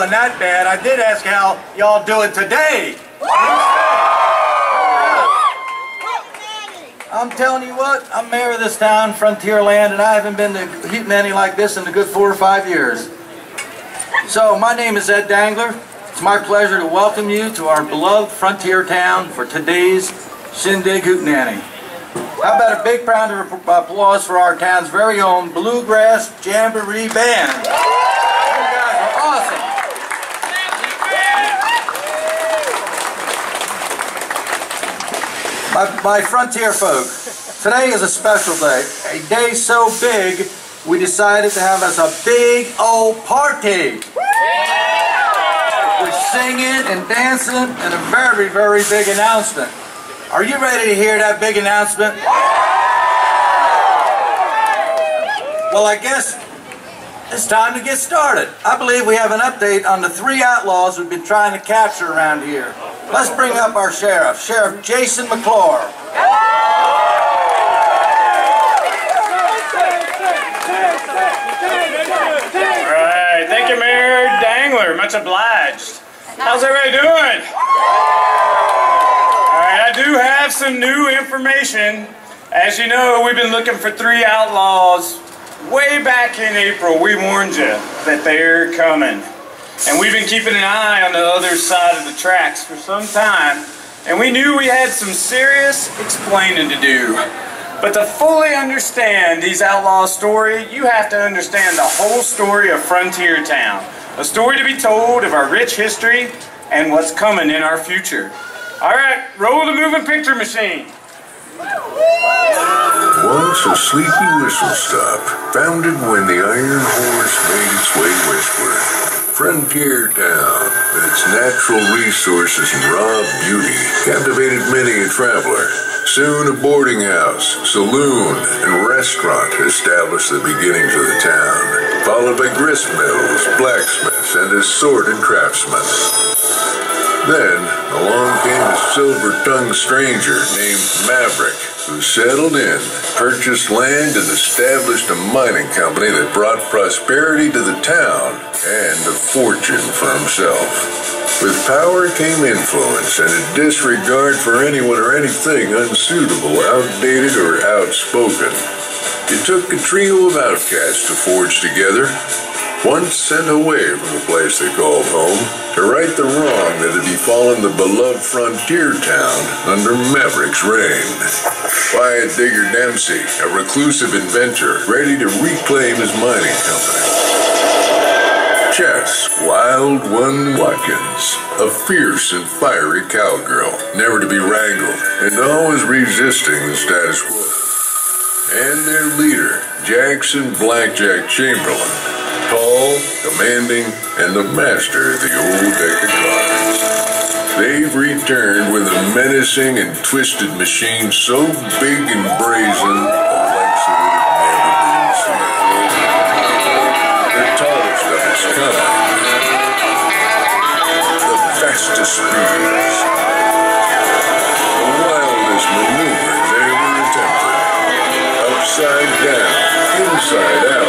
Can't that bad. I did ask how y'all doing today. I'm telling you what, I'm mayor of this town, Frontierland, and I haven't been to Hootenanny like this in a good four or five years. So, my name is Ed Dangler. It's my pleasure to welcome you to our beloved frontier town for today's Shindig Hootenanny. How about a big round of applause for our town's very own Bluegrass Jamboree Band. You guys are awesome. My, my frontier folk, today is a special day. A day so big, we decided to have us a big old party. We're singing and dancing and a very, very big announcement. Are you ready to hear that big announcement? Well, I guess it's time to get started. I believe we have an update on the three outlaws we've been trying to capture around here. Let's bring up our sheriff, Sheriff Jason McClure. All right, thank you, Mayor Dangler. Much obliged. How's everybody doing? All right, I do have some new information. As you know, we've been looking for three outlaws. Way back in April, we warned you that they're coming. And we've been keeping an eye on the other side of the tracks for some time. And we knew we had some serious explaining to do. But to fully understand these outlaws' story, you have to understand the whole story of Frontier Town. A story to be told of our rich history and what's coming in our future. All right, roll the moving picture machine. Once a sleepy whistle stop, founded when the Iron Horse made its way westward. Frontier Town, with its natural resources and raw beauty, captivated many a traveler. Soon a boarding house, saloon, and restaurant established the beginnings of the town, followed by grist mills, blacksmiths, and assorted craftsmen. Then, along came a silver-tongued stranger named Maverick, who settled in, purchased land, and established a mining company that brought prosperity to the town and a fortune for himself. With power came influence and a disregard for anyone or anything unsuitable, outdated, or outspoken. It took a trio of outcasts to forge together, once sent away from the place they called home, to right the wrong that had befallen the beloved frontier town under Maverick's reign. Wyatt Digger Dempsey, a reclusive inventor, ready to reclaim his mining company. Chess Wild One Watkins, a fierce and fiery cowgirl, never to be wrangled, and always resisting the status quo. And their leader, Jackson Blackjack Chamberlain, tall, commanding, and the master of the old deck of cards. They've returned with a menacing and twisted machine so big and brazen, speeds, the wildest attempted. Upside down, inside out,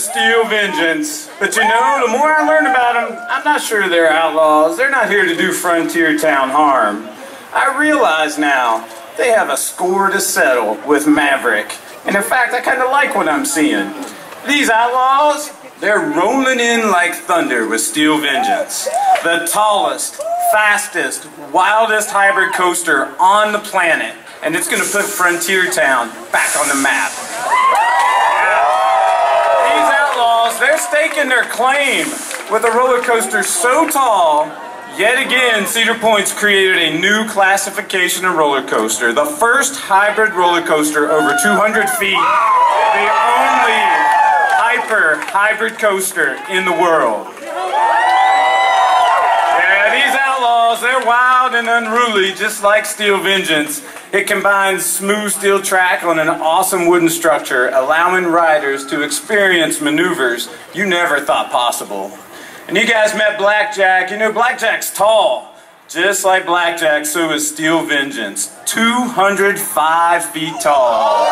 steel vengeance. But you know, the more I learn about them, I'm not sure they're outlaws. They're not here to do Frontier Town harm. I realize now they have a score to settle with Maverick. And in fact, I kind of like what I'm seeing. These outlaws, they're rolling in like thunder with Steel Vengeance. The tallest, fastest, wildest hybrid coaster on the planet. And it's going to put Frontier Town back on the map. These outlaws, they're staking their claim with a roller coaster so tall. Yet again, Cedar Point's created a new classification of roller coaster. The first hybrid roller coaster over 200 feet. The only hyper hybrid coaster in the world. Outlaws, they're wild and unruly, just like Steel Vengeance. It combines smooth steel track on an awesome wooden structure, allowing riders to experience maneuvers you never thought possible. And you guys met Blackjack. You know, Blackjack's tall, just like Blackjack, so is Steel Vengeance. 205 feet tall.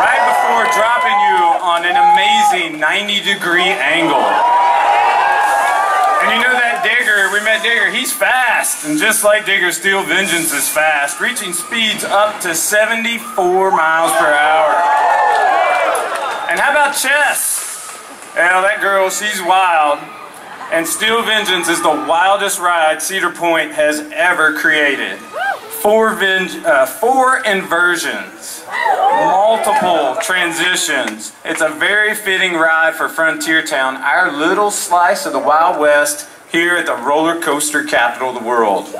Right before dropping you on an amazing 90 degree angle. And you know Digger, we met Digger, he's fast. And just like Digger, Steel Vengeance is fast, reaching speeds up to 74 miles per hour. And how about Chess? Well, that girl, she's wild. And Steel Vengeance is the wildest ride Cedar Point has ever created. Four, uh, four inversions, multiple transitions. It's a very fitting ride for Frontier Town, our little slice of the Wild West here at the roller coaster capital of the world. And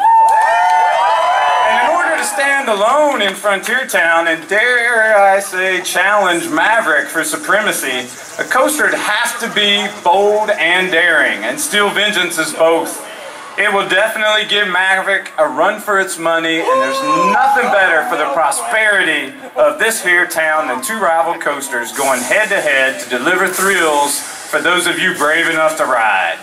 in order to stand alone in Frontier Town and dare I say challenge Maverick for supremacy, a coaster has to be bold and daring, and Steel Vengeance is both. It will definitely give Maverick a run for its money, and there's nothing better for the prosperity of this here town than two rival coasters going head to head to deliver thrills for those of you brave enough to ride.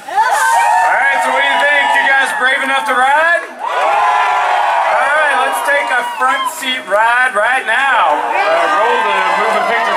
Right, so what do you think? You guys brave enough to ride? All right, let's take a front seat ride right now. Uh, roll the moving picture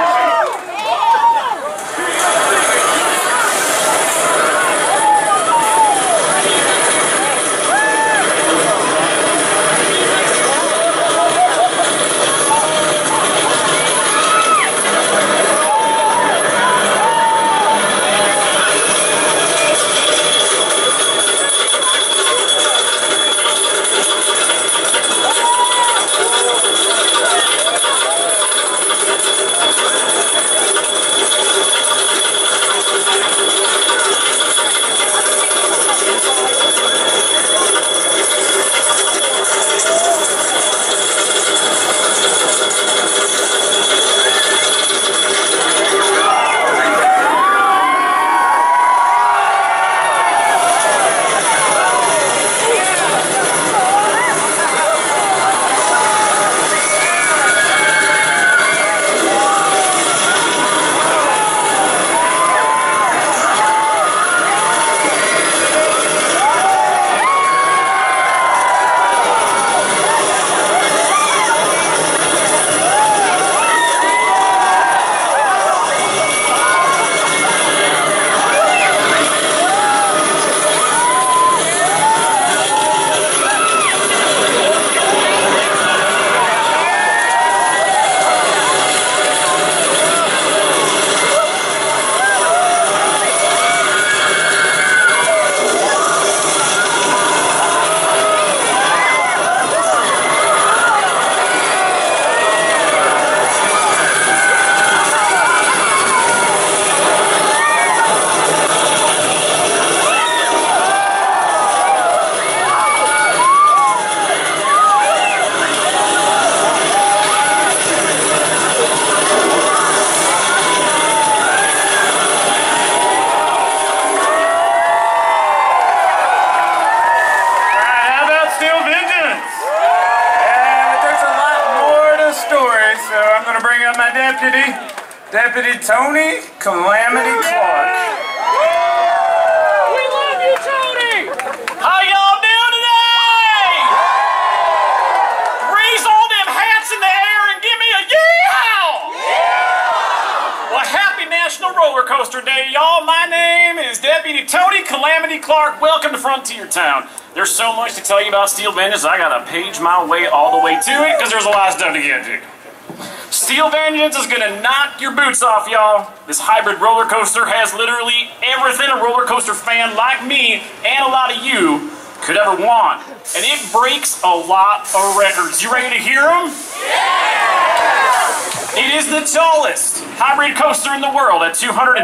Frontier Town. There's so much to tell you about Steel Vengeance, I gotta page my way all the way to it because there's a lot of stuff to get to. Steel Vengeance is gonna knock your boots off, y'all. This hybrid roller coaster has literally everything a roller coaster fan like me and a lot of you could ever want. And it breaks a lot of records. You ready to hear them? It is the tallest hybrid coaster in the world at 205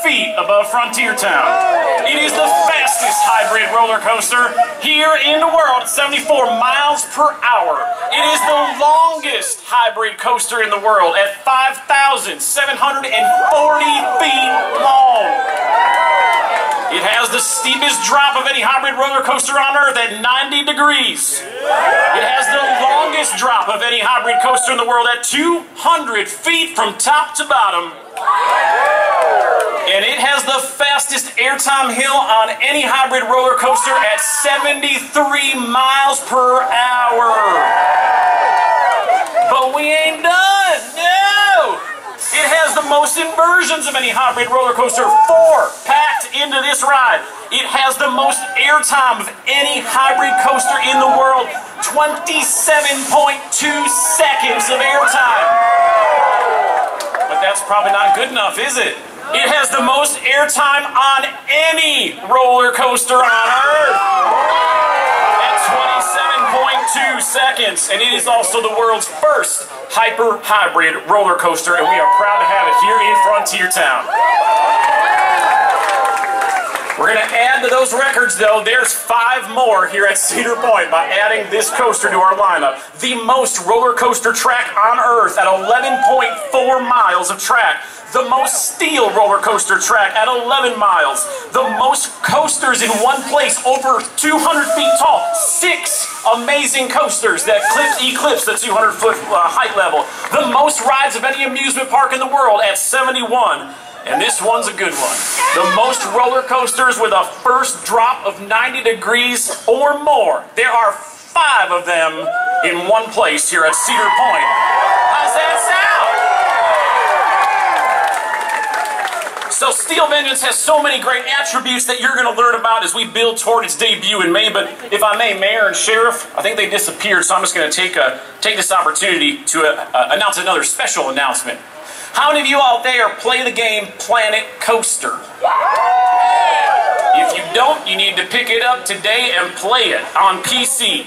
feet above Frontier Town. It is the fastest hybrid roller coaster here in the world at 74 miles per hour. It is the longest hybrid coaster in the world at 5,740 feet long. It has the steepest drop of any hybrid roller coaster on Earth at 90 degrees. It has the longest drop of any hybrid coaster in the world at 200 feet from top to bottom. And it has the fastest airtime hill on any hybrid roller coaster at 73 miles per hour. But we ain't done. No! It has the most inversions of any hybrid roller coaster, four into this ride. It has the most airtime of any hybrid coaster in the world, 27.2 seconds of airtime. But that's probably not good enough, is it? It has the most airtime on any roller coaster on Earth at 27.2 seconds, and it is also the world's first hyper hybrid roller coaster, and we are proud to have it here in Frontier Town. To those records, though. There's five more here at Cedar Point by adding this coaster to our lineup. The most roller coaster track on Earth at 11.4 miles of track. The most steel roller coaster track at 11 miles. The most coasters in one place over 200 feet tall. Six amazing coasters that eclipse the 200 foot uh, height level. The most rides of any amusement park in the world at 71. And this one's a good one. The most roller coasters with a first drop of 90 degrees or more. There are five of them in one place here at Cedar Point. How's that sound? So Steel Vengeance has so many great attributes that you're going to learn about as we build toward its debut in May. But if I may, Mayor and Sheriff, I think they disappeared, so I'm just going to take take this opportunity to uh, announce another special announcement. How many of you out there play the game Planet Coaster? If you don't, you need to pick it up today and play it on PC.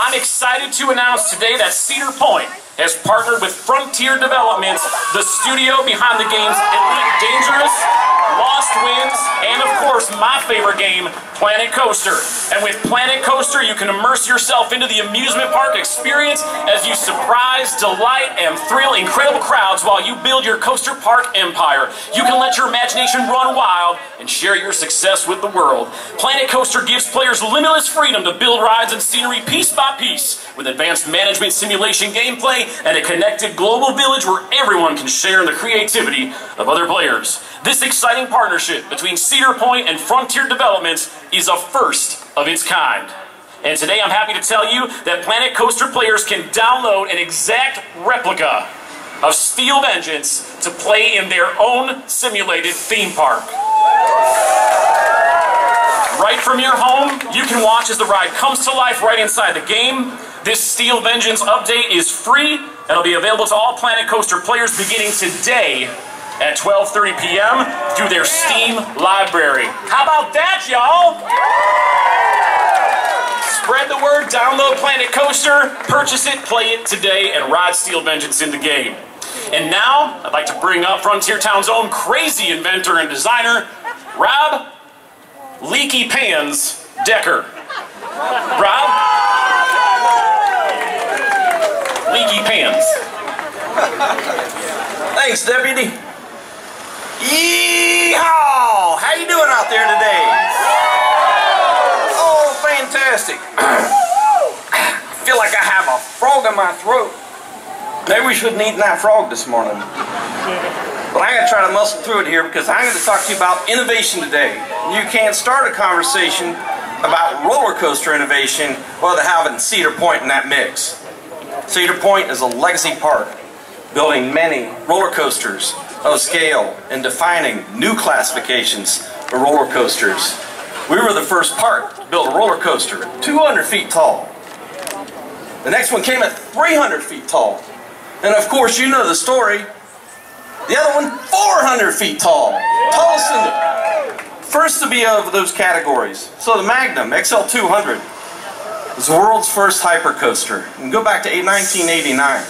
I'm excited to announce today that Cedar Point has partnered with Frontier Developments, the studio behind the games Elite Dangerous, Lost Winds, and of course my favorite game, Planet Coaster. And with Planet Coaster, you can immerse yourself into the amusement park experience as you surprise, delight, and thrill incredible crowds while you build your coaster park empire. You can let your imagination run wild and share your success with the world. Planet Coaster gives players limitless freedom to build rides and scenery piece by piece with advanced management simulation gameplay and a connected global village where everyone can share in the creativity of other players. This exciting partnership between Cedar Point and Frontier Developments is a first of its kind. And today I'm happy to tell you that Planet Coaster players can download an exact replica of Steel Vengeance to play in their own simulated theme park. Right from your home, you can watch as the ride comes to life right inside the game. This Steel Vengeance update is free and will be available to all Planet Coaster players beginning today at 12.30 p.m. through their Steam library. How about that, y'all? Spread the word, download Planet Coaster, purchase it, play it today, and ride Steel Vengeance in the game. And now, I'd like to bring up Frontier Town's own crazy inventor and designer, Rob Leaky Pans Decker. Rob? Leaky Pans. Thanks, Deputy. Yeehaw! How you doing out there today? Oh, fantastic. I feel like I have a frog in my throat. Maybe we shouldn't eat that frog this morning. But I'm going to try to muscle through it here because I'm to talk to you about innovation today. You can't start a conversation about roller coaster innovation without having Cedar Point in that mix. Cedar Point is a legacy park, building many roller coasters of scale and defining new classifications of roller coasters. We were the first park to build a roller coaster 200 feet tall. The next one came at 300 feet tall. And of course, you know the story. The other one, 400 feet tall. Tallest in the... First to be of those categories. So the Magnum XL200 was the world's first hypercoaster. And go back to 1989.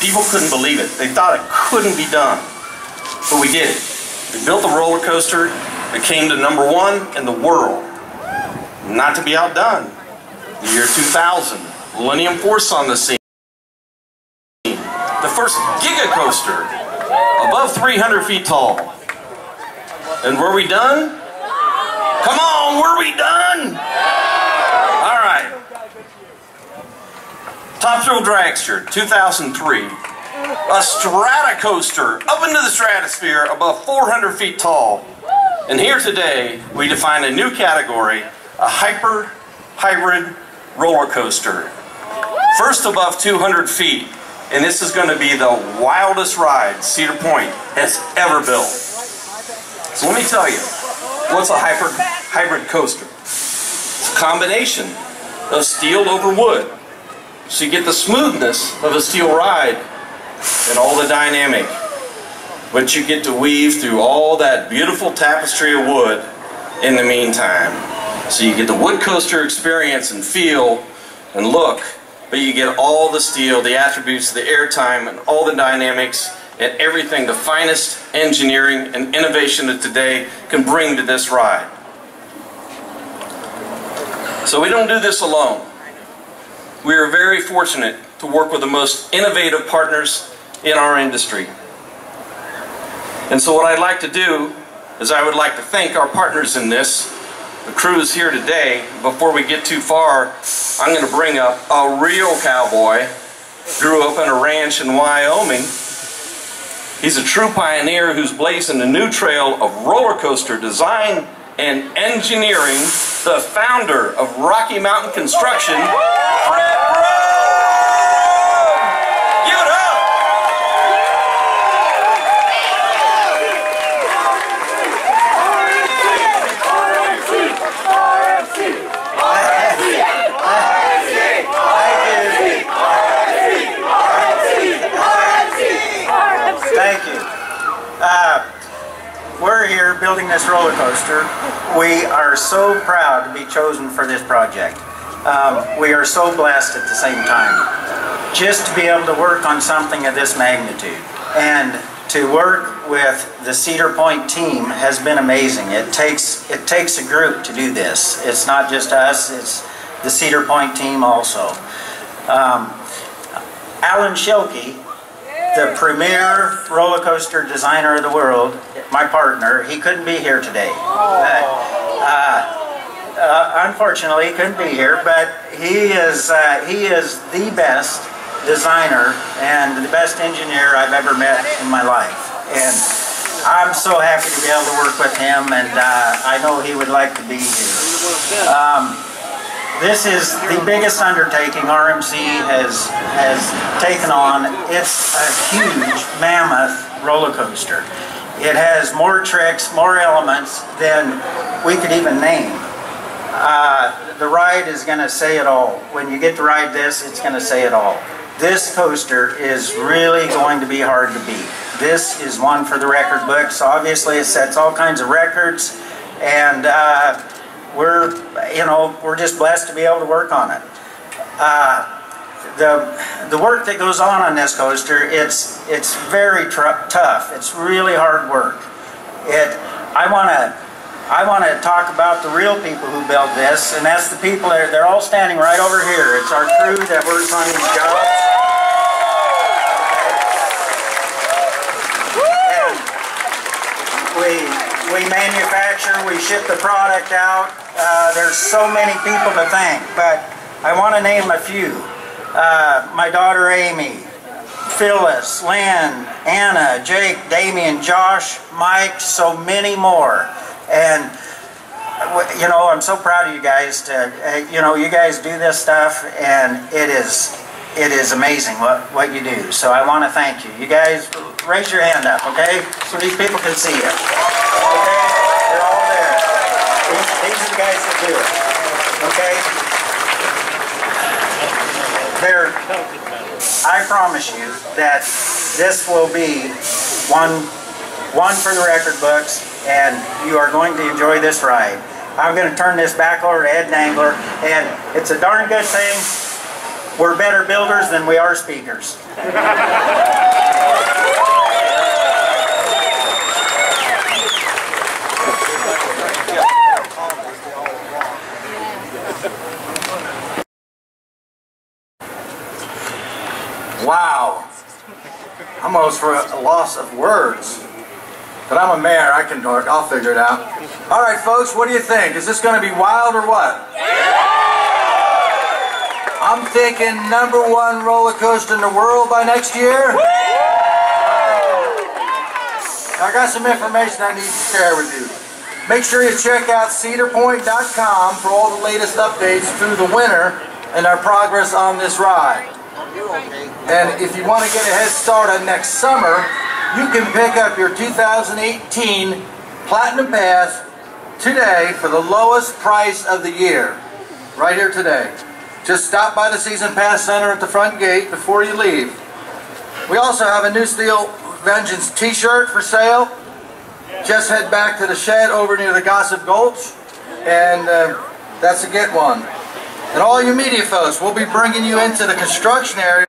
People couldn't believe it. They thought it couldn't be done. But we did. We built the roller coaster that came to number one in the world. Not to be outdone. The year 2000, Millennium Force on the scene. The first Giga Coaster, above 300 feet tall. And were we done? Come on, were we done? All right. Top Thrill Dragster, 2003. A strata coaster up into the stratosphere above 400 feet tall. And here today, we define a new category, a hyper hybrid roller coaster. First above 200 feet, and this is going to be the wildest ride Cedar Point has ever built. So let me tell you, what's a hyper, hybrid coaster? It's a combination of steel over wood. So you get the smoothness of a steel ride and all the dynamic. But you get to weave through all that beautiful tapestry of wood in the meantime. So you get the wood coaster experience and feel and look, but you get all the steel, the attributes, the airtime, and all the dynamics and everything the finest engineering and innovation of today can bring to this ride. So we don't do this alone. We are very fortunate to work with the most innovative partners in our industry. And so what I'd like to do is I would like to thank our partners in this, the crews here today. Before we get too far, I'm going to bring up a real cowboy. Grew up on a ranch in Wyoming. He's a true pioneer who's blazing a new trail of roller coaster design and engineering, the founder of Rocky Mountain Construction, Fred Thank you. Uh, we're here building this roller coaster. We are so proud to be chosen for this project. Um, we are so blessed at the same time. Just to be able to work on something of this magnitude and to work with the Cedar Point team has been amazing. It takes it takes a group to do this. It's not just us. It's the Cedar Point team also. Um, Alan Schilke the premier roller coaster designer of the world, my partner, he couldn't be here today. Uh, uh, unfortunately, he couldn't be here, but he is, uh, he is the best designer and the best engineer I've ever met in my life. And I'm so happy to be able to work with him, and uh, I know he would like to be here. Um, this is the biggest undertaking RMC has has taken on. It's a huge mammoth roller coaster. It has more tricks, more elements than we could even name. Uh, the ride is going to say it all. When you get to ride this, it's going to say it all. This coaster is really going to be hard to beat. This is one for the record books. Obviously, it sets all kinds of records, and uh, we're, you know, we're just blessed to be able to work on it. Uh, the the work that goes on on this coaster, it's it's very tough. It's really hard work. It, I want to. I want to talk about the real people who built this, and that's the people that they're all standing right over here. It's our crew that works on these jobs. And we we manufacture, we ship the product out. Uh, there's so many people to thank, but I want to name a few. Uh, my daughter Amy, Phyllis, Lynn, Anna, Jake, Damien, Josh, Mike, so many more. And you know, I'm so proud of you guys to, uh, you know, you guys do this stuff and it is, it is amazing what, what you do. So I want to thank you. You guys, raise your hand up, okay? So these people can see you. Okay? They're all there. These, these Okay? They're, I promise you that this will be one, one for the record books and you are going to enjoy this ride. I'm going to turn this back over to Ed Dangler, and it's a darn good thing. We're better builders than we are speakers. Almost for a loss of words. But I'm a mayor, I can, talk, I'll figure it out. All right, folks, what do you think? Is this going to be wild or what? I'm thinking number one roller coaster in the world by next year. I got some information I need to share with you. Make sure you check out cedarpoint.com for all the latest updates through the winter and our progress on this ride. And if you want to get a head start on next summer, you can pick up your 2018 Platinum Pass today for the lowest price of the year. Right here today. Just stop by the Season Pass Center at the front gate before you leave. We also have a new Steel Vengeance t-shirt for sale. Just head back to the shed over near the Gossip Gulch and uh, that's a get one. And all you media folks, we'll be bringing you into the construction area